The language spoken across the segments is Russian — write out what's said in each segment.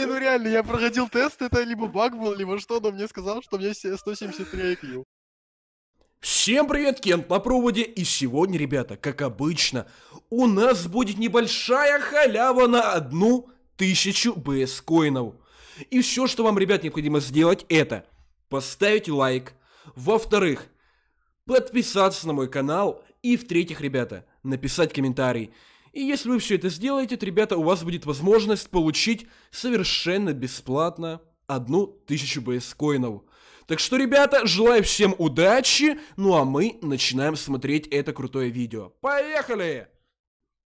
Не, ну реально, я проходил тест, это либо баг был, либо что, но мне сказал, что у меня все- 173 IQ. Всем привет, Кент на проводе, и сегодня, ребята, как обычно, у нас будет небольшая халява на одну тысячу БС коинов. И все, что вам, ребят, необходимо сделать, это поставить лайк, во-вторых, подписаться на мой канал, и в-третьих, ребята, написать комментарий. И если вы все это сделаете, то, ребята, у вас будет возможность получить совершенно бесплатно одну тысячу БС коинов. Так что, ребята, желаю всем удачи, ну а мы начинаем смотреть это крутое видео. Поехали!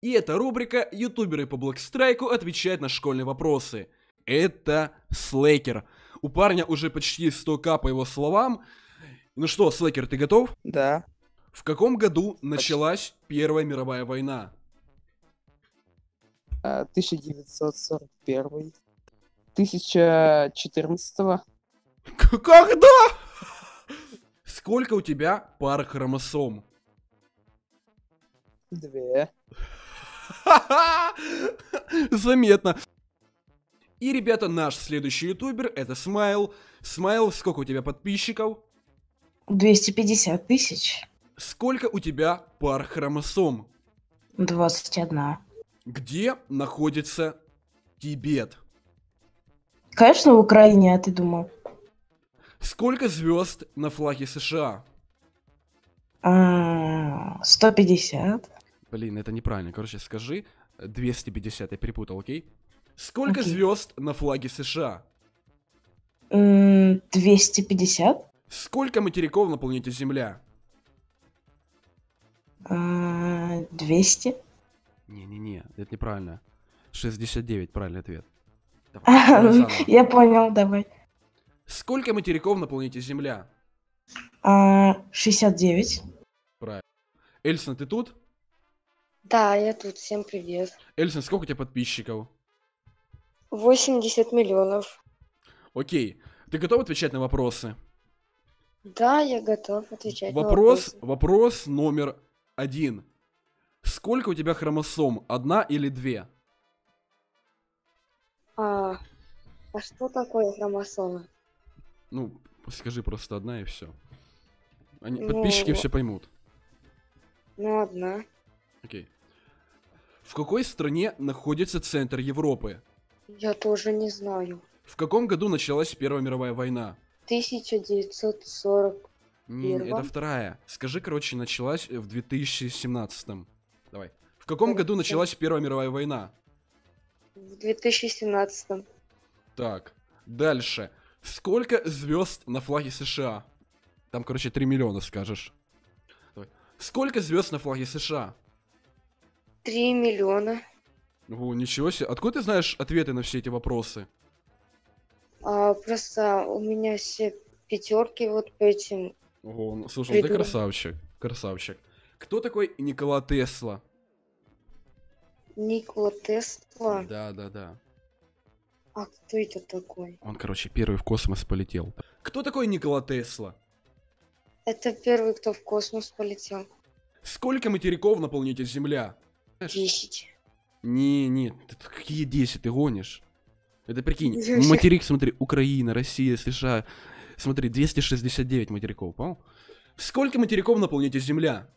И эта рубрика «Ютуберы по Блэкстрайку» отвечают на школьные вопросы. Это Слэкер. У парня уже почти 100к по его словам. Ну что, Слэкер, ты готов? Да. В каком году началась Первая мировая война? А, 1941. 1014. К- Когда? Сколько у тебя пар хромосом? Две. Заметно. И, ребята, наш следующий ютубер это Смайл. Смайл, сколько у тебя подписчиков? 250 тысяч. Сколько у тебя пар хромосом? 21. Где находится Тибет? Конечно, в Украине, а ты думал? Сколько звезд на флаге США? А, 150. Блин, это неправильно. Короче, скажи 250, я перепутал, окей? Сколько Окей. звезд на флаге США? М, 250. Сколько материков на планете Земля? А, 200. Не-не-не, это неправильно. 69, правильный ответ. Давай. Я понял, давай. Сколько материков на планете Земля? А, 69. Правильно. Эльсон, ты тут? Да, я тут. Всем привет. Эльсон, сколько у тебя подписчиков? 80 миллионов. Окей. Ты готов отвечать на вопросы? Да, я готов отвечать на Вопрос, вопросы. вопрос номер один. Сколько у тебя хромосом? Одна или две? А, а что такое хромосомы? Ну, скажи просто одна и все. Они, Ну, подписчики все поймут. Ну, одна. Окей. В какой стране находится центр Европы? Я тоже не знаю. В каком году началась Первая мировая война? 1940. Не, это вторая. Скажи, короче, началась в 2017. В каком году началась Первая мировая война? В 2017. Так, дальше. Сколько звезд на флаге США? Там, короче, 3 миллиона скажешь. Давай. Сколько звезд на флаге США? 3 миллиона. О, ничего себе. Откуда ты знаешь ответы на все эти вопросы? А, просто у меня все пятерки вот по этим. Ого, ну, слушай, ну ты красавчик. Красавчик. Кто такой Никола Тесла? Никола Тесла. Да, да, да. А кто это такой? Он, короче, первый в космос полетел. Кто такой Никола Тесла? Это первый, кто в космос полетел. Сколько материков на планете Земля? 10. Не, не, ты- ты какие 10 ты гонишь? Это прикинь, вообще- материк, смотри, Украина, Россия, США. Смотри, 269 материков, понял? Сколько материков на планете Земля?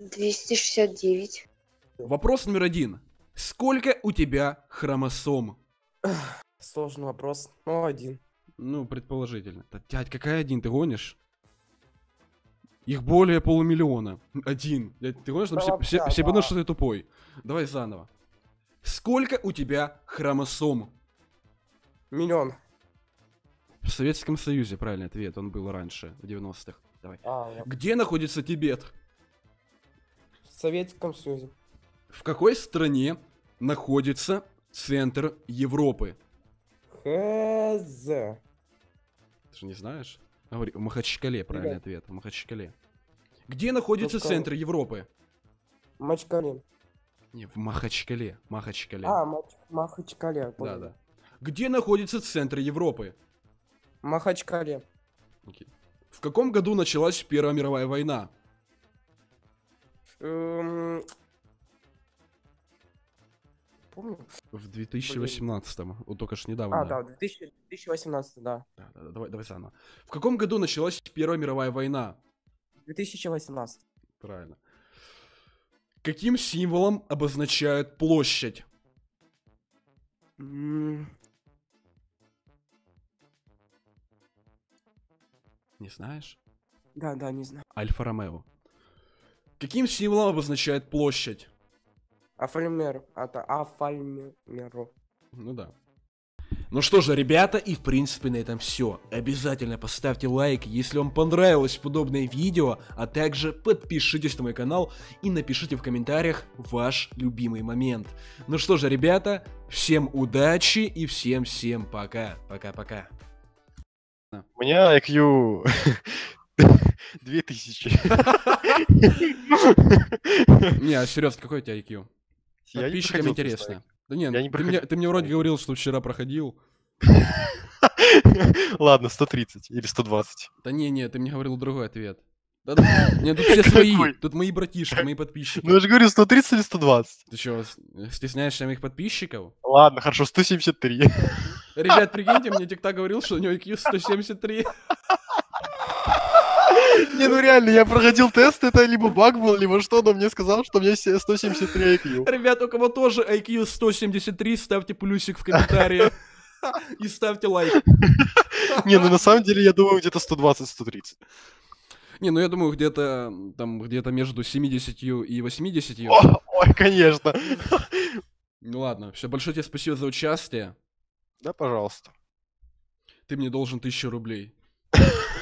269. Вопрос номер один. Сколько у тебя хромосом? Сложный вопрос. Ну, один. Ну, предположительно. Да, дядь, какая один, ты гонишь? Их более полумиллиона. Один. Дядь, ты гонишь, там все, все, все да. подумают, что ты тупой. Давай заново. Сколько у тебя хромосом? Миллион. В Советском Союзе, правильный ответ, он был раньше, в 90-х. Давай. А. Где находится Тибет? в Советском Союзе. В какой стране находится центр Европы? Хз. Ты же не знаешь? Говори, в Махачкале, правильный Ребят. ответ, в Махачкале. Где находится Ну-ка. центр Европы? Мачкале. Не, в Махачкале, Махачкале. А, Мач... Махачкале. да, понял. да. Где находится центр Европы? Махачкале. Окей. В каком году началась Первая мировая война? Эм, помню. В 2018-м. Вот только ж недавно. А, да, 2000 2018, да. Да, да, да, давай, давай заново. В каком году началась Первая мировая война? 2018. Правильно. Каким символом обозначают площадь? Не знаешь? Да, да, не знаю. Альфа-Ромео. Каким символом обозначает площадь? Афальмер. Это Афальмеру. Ну да. Ну что же, ребята, и в принципе на этом все. Обязательно поставьте лайк, если вам понравилось подобное видео, а также подпишитесь на мой канал и напишите в комментариях ваш любимый момент. Ну что же, ребята, всем удачи и всем-всем пока. Пока-пока. У меня IQ 2000. Не, а серьезно, какой у тебя IQ? Подписчикам интересно. Да не, Я не ты, мне, проходил ты мне вроде говорил, что вчера проходил. Ладно, 130 или 120. Да не, не, ты мне говорил другой ответ. Да, да, не, тут все свои, тут мои братишки, мои подписчики. Ну я же говорю, 130 или 120. Ты что, стесняешься моих подписчиков? Ладно, хорошо, 173. Ребят, прикиньте, мне TikTok говорил, что у него IQ 173. Не, ну реально, я проходил тест, это либо баг был, либо что, но мне сказал, что у меня се- 173 IQ. Ребят, у кого тоже IQ 173, ставьте плюсик в комментариях. И ставьте лайк. Не, ну на самом деле я думаю где-то 120-130. Не, ну я думаю, где-то там где-то между 70 и 80. О, Ой, конечно. Ну ладно, все, большое тебе спасибо за участие. Да, пожалуйста. Ты мне должен тысячу рублей.